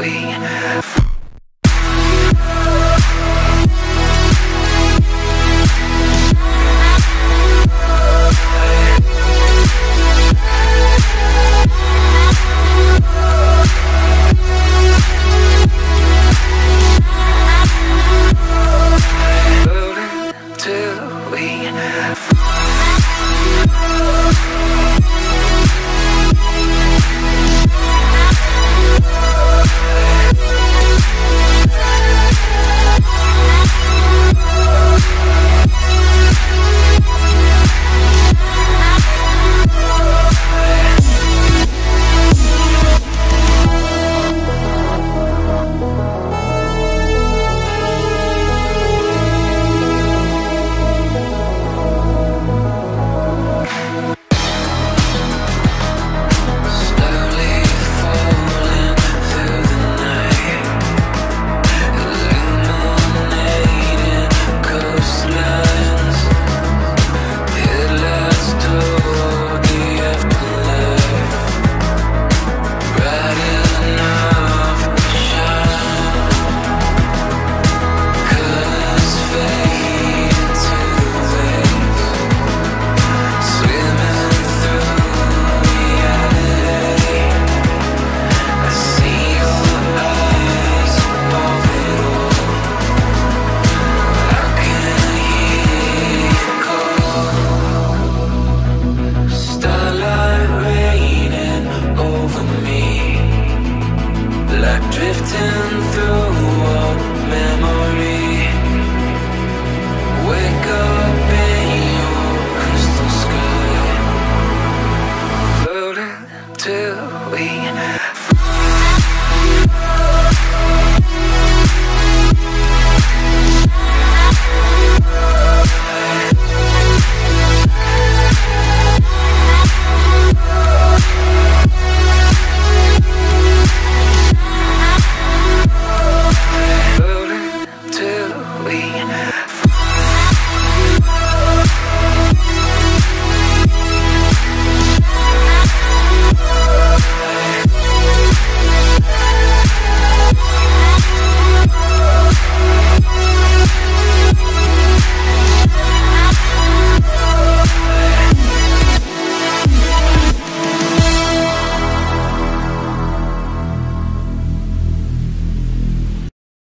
away.